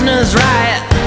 prisoner's right?